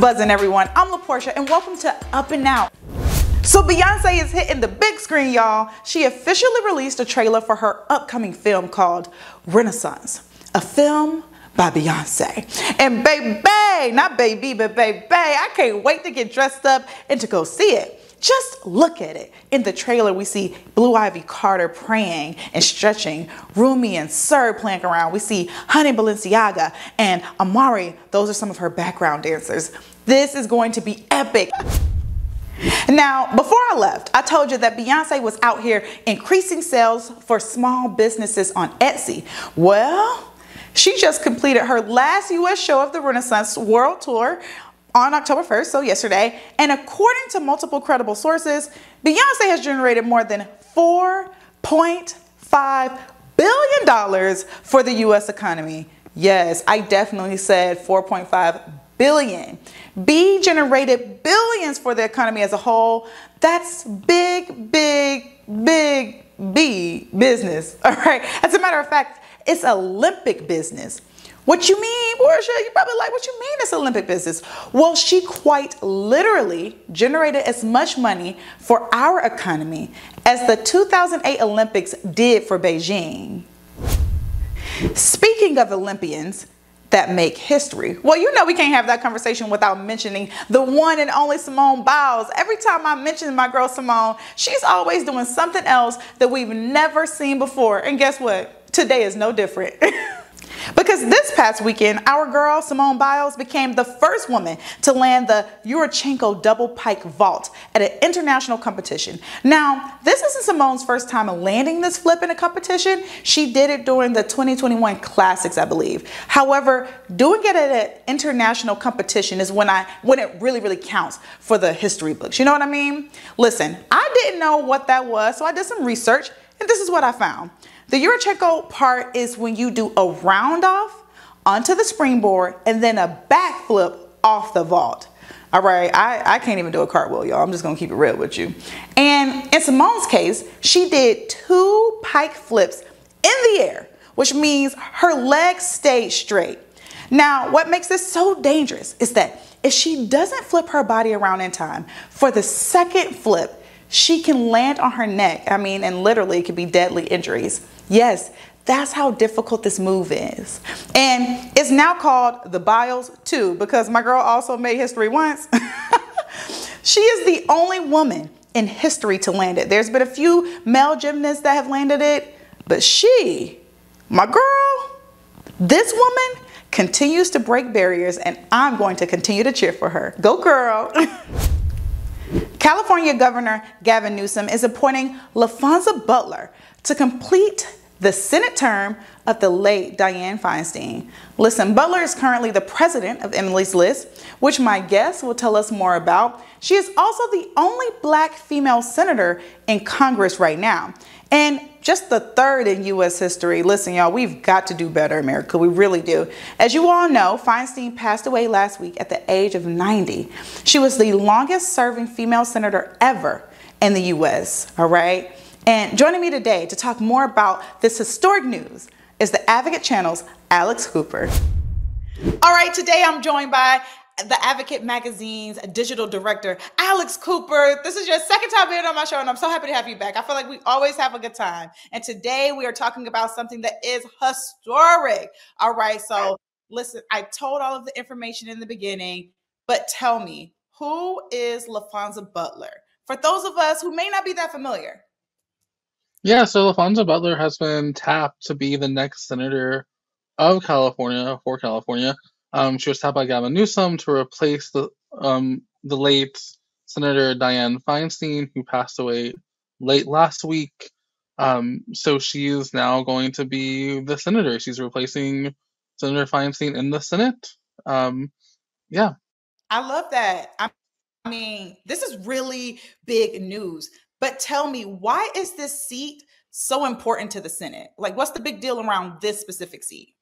Buzzing, everyone? I'm LaPorsche, and welcome to Up and Out. So Beyonce is hitting the big screen, y'all. She officially released a trailer for her upcoming film called Renaissance, a film by Beyonce. And baby, not baby, but baby, I can't wait to get dressed up and to go see it. Just look at it. In the trailer, we see Blue Ivy Carter praying and stretching, Rumi and Sir playing around. We see Honey Balenciaga and Amari. Those are some of her background dancers. This is going to be epic. Now, before I left, I told you that Beyonce was out here increasing sales for small businesses on Etsy. Well, she just completed her last US show of the Renaissance World Tour on October 1st, so yesterday, and according to multiple credible sources, Beyonce has generated more than $4.5 billion for the US economy. Yes, I definitely said 4.5 billion. B generated billions for the economy as a whole. That's big, big, big B business. All right. As a matter of fact, it's Olympic business. What you mean, Porsche? You probably like, what you mean it's Olympic business? Well, she quite literally generated as much money for our economy as the 2008 Olympics did for Beijing. Speaking of Olympians, that make history. Well, you know we can't have that conversation without mentioning the one and only Simone Biles. Every time I mention my girl Simone, she's always doing something else that we've never seen before. And guess what? Today is no different. Because this past weekend, our girl Simone Biles became the first woman to land the Yurchenko double pike vault at an international competition. Now, this isn't Simone's first time landing this flip in a competition. She did it during the 2021 Classics, I believe. However, doing it at an international competition is when I when it really really counts for the history books. You know what I mean? Listen, I didn't know what that was, so I did some research and this is what I found. The Yurchenko part is when you do a round off onto the springboard and then a backflip off the vault. All right, I, I can't even do a cartwheel, y'all. I'm just gonna keep it real with you. And in Simone's case, she did two pike flips in the air, which means her legs stayed straight. Now, what makes this so dangerous is that if she doesn't flip her body around in time for the second flip, she can land on her neck. I mean, and literally it could be deadly injuries. Yes, that's how difficult this move is. And it's now called the Biles 2 because my girl also made history once. she is the only woman in history to land it. There's been a few male gymnasts that have landed it, but she, my girl, this woman continues to break barriers and I'm going to continue to cheer for her. Go girl. California Governor Gavin Newsom is appointing LaPhonza Butler to complete the Senate term of the late Dianne Feinstein. Listen, Butler is currently the president of Emily's List, which my guest will tell us more about. She is also the only black female senator in Congress right now. And just the third in U.S. history. Listen, y'all, we've got to do better, America. We really do. As you all know, Feinstein passed away last week at the age of 90. She was the longest serving female senator ever in the U.S., all right? And joining me today to talk more about this historic news is the Advocate Channel's Alex Cooper. All right, today I'm joined by the Advocate Magazine's digital director, Alex Cooper. This is your second time being on my show, and I'm so happy to have you back. I feel like we always have a good time. And today we are talking about something that is historic. All right, so listen, I told all of the information in the beginning, but tell me, who is LaPhonza Butler? For those of us who may not be that familiar, yeah, so LaPhonza Butler has been tapped to be the next senator of California for California. Um, she was tapped by Gavin Newsom to replace the um, the late Senator Dianne Feinstein, who passed away late last week. Um, so she is now going to be the senator. She's replacing Senator Feinstein in the Senate. Um, yeah. I love that. I mean, this is really big news but tell me, why is this seat so important to the Senate? Like, what's the big deal around this specific seat?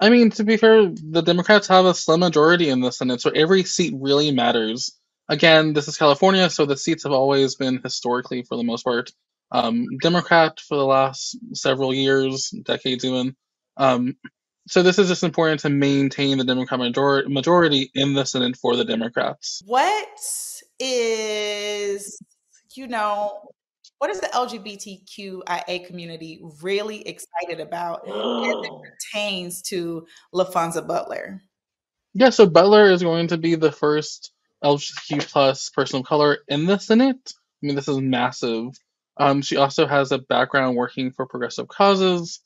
I mean, to be fair, the Democrats have a slim majority in the Senate, so every seat really matters. Again, this is California, so the seats have always been historically, for the most part, um, Democrat for the last several years, decades even. Um, so this is just important to maintain the Democrat major- majority in the Senate for the Democrats. What is, you know, what is the LGBTQIA community really excited about as it pertains to LaPhonza Butler? Yeah, so Butler is going to be the first LGBTQ plus person of color in the Senate. I mean, this is massive. Um, she also has a background working for progressive causes.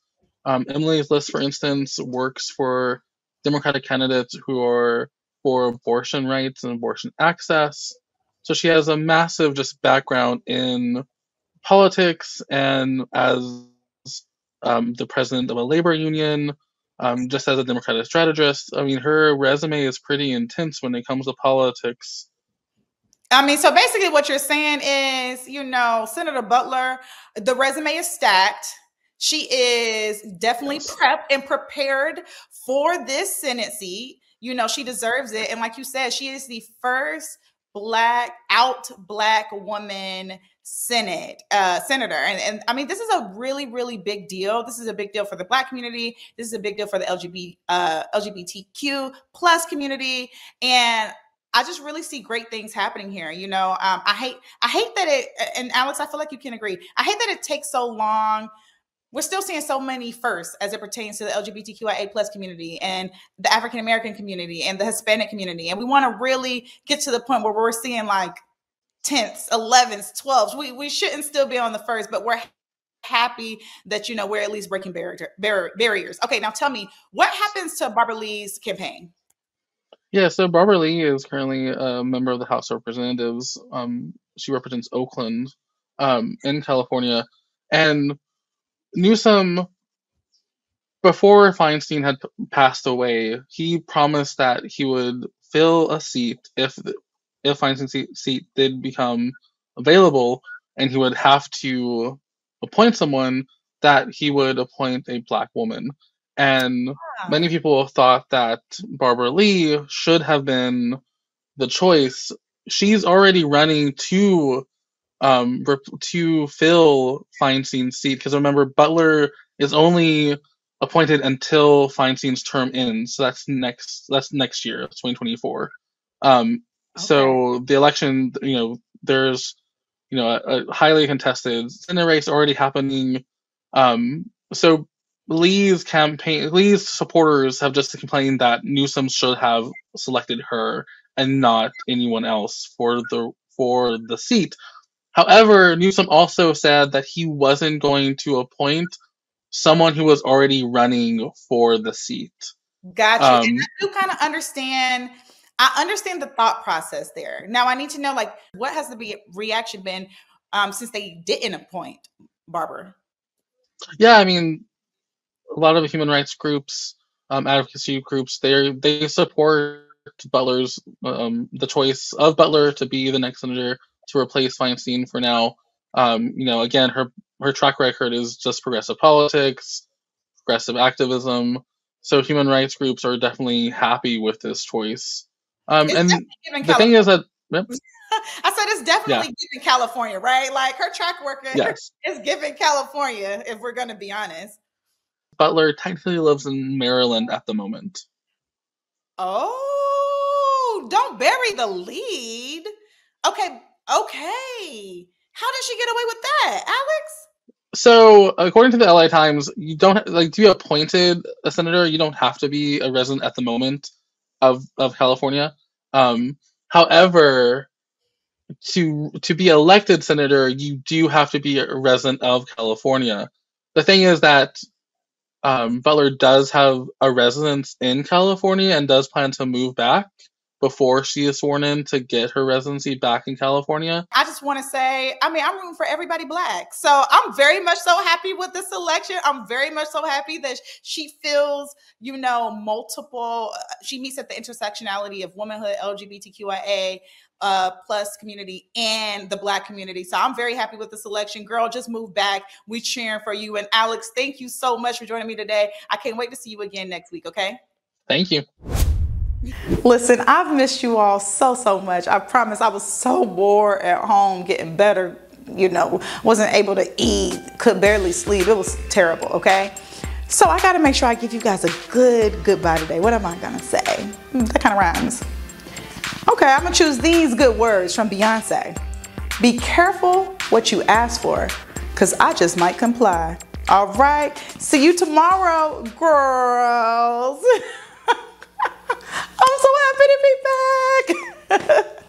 Um, Emily's List, for instance, works for Democratic candidates who are for abortion rights and abortion access. So she has a massive just background in politics and as um, the president of a labor union, um, just as a Democratic strategist. I mean, her resume is pretty intense when it comes to politics. I mean, so basically, what you're saying is, you know, Senator Butler, the resume is stacked. She is definitely yes. prepped and prepared for this Senate seat. You know, she deserves it. And like you said, she is the first black out black woman senate uh senator and, and i mean this is a really really big deal this is a big deal for the black community this is a big deal for the lgbt uh lgbtq plus community and I just really see great things happening here. You know, um, I hate I hate that it and Alex, I feel like you can agree. I hate that it takes so long we're still seeing so many firsts as it pertains to the LGBTQIA plus community and the African American community and the Hispanic community. And we want to really get to the point where we're seeing like 10ths, 11ths, 12s. We, we shouldn't still be on the first, but we're happy that, you know, we're at least breaking barrier, bar- barriers. Okay, now tell me, what happens to Barbara Lee's campaign? Yeah, so Barbara Lee is currently a member of the House of Representatives. Um, she represents Oakland um, in California. And Newsom, before Feinstein had passed away, he promised that he would fill a seat if if Feinstein's seat, seat did become available, and he would have to appoint someone that he would appoint a black woman. And yeah. many people thought that Barbara Lee should have been the choice. She's already running to um, to fill Feinstein's seat because remember Butler is only appointed until Feinstein's term ends. So that's next that's next year, 2024. Um, okay. So the election, you know, there's you know a, a highly contested Senate race already happening. Um, so Lee's campaign, Lee's supporters have just complained that Newsom should have selected her and not anyone else for the for the seat. However, Newsom also said that he wasn't going to appoint someone who was already running for the seat. Gotcha. Um, and I do kind of understand. I understand the thought process there. Now I need to know, like, what has the reaction been um, since they didn't appoint Barbara? Yeah, I mean, a lot of human rights groups, um, advocacy groups, they they support Butler's um, the choice of Butler to be the next senator to replace Feinstein for now. Um, you know, again, her her track record is just progressive politics, progressive activism. So human rights groups are definitely happy with this choice. Um, and the thing is that yep. I said it's definitely yeah. giving California, right? Like her track record yes. is giving California, if we're going to be honest. Butler technically lives in Maryland at the moment. Oh, don't bury the lead. Okay, Okay. How did she get away with that, Alex? So, according to the LA Times, you don't like to be appointed a senator. You don't have to be a resident at the moment of of California. Um, however, to to be elected senator, you do have to be a resident of California. The thing is that um, Butler does have a residence in California and does plan to move back before she is sworn in to get her residency back in California. I just want to say, I mean, I'm rooting for everybody black. So I'm very much so happy with this election. I'm very much so happy that she feels, you know, multiple, uh, she meets at the intersectionality of womanhood, LGBTQIA. Uh, plus community and the black community. So I'm very happy with this election. Girl, just move back. We cheering for you. And Alex, thank you so much for joining me today. I can't wait to see you again next week. Okay. Thank you. Listen, I've missed you all so, so much. I promise I was so bored at home getting better, you know, wasn't able to eat, could barely sleep. It was terrible, okay? So I gotta make sure I give you guys a good goodbye today. What am I gonna say? Hmm, that kind of rhymes. Okay, I'm gonna choose these good words from Beyonce. Be careful what you ask for, because I just might comply. All right, see you tomorrow, girls. I'm so happy to be back.